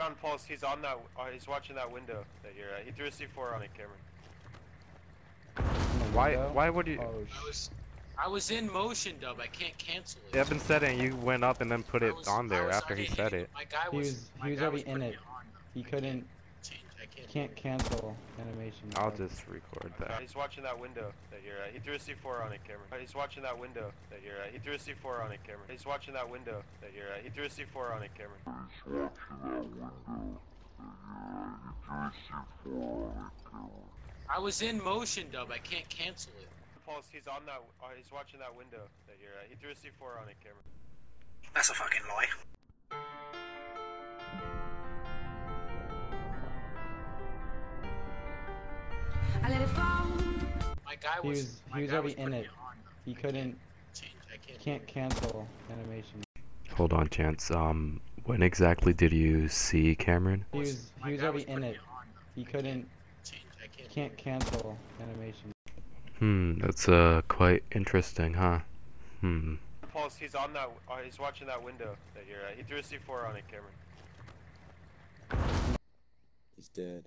found Pulse. He's on that. Uh, he's watching that window that you're at. He threw a C4 on it, Cameron. The Why? Why would you? Oh, I sh- was, I was in motion, Dub. I can't cancel it. Evan said it, and you went up and then put it was- on there after he said hitting- it. My guy He was. was- my he was guy already in it. on. he I couldn't, Change. I can't. can't cancel animation. I'll so- just record that. he's watching that window that you're at. He threw a C4 on it, Cameron. Uh, he's watching that window that you're at. He threw a C4 on it, Cameron. He's watching that window that you're at. He threw a C4 on it, Cameron. I was in motion, Dub. I can't cancel it. Pulse. He's on that. Uh, he's watching that window that you're at. He threw a C4 on it, Cameron. That's a fucking lie. My guy He was. was- my he was guy already in it. on. He couldn't, Change. I can't. can't cancel animation. Hold on, Chance. Um, when exactly did you see Cameron? He was, he was guy already in it. on. He couldn't, Change. I can't. can't cancel animation. Hmm, that's uh quite interesting, huh? Hmm. Pulse. He's on that. Uh, he's watching that window that you're at. He threw a C4 on it, Cameron. He's dead.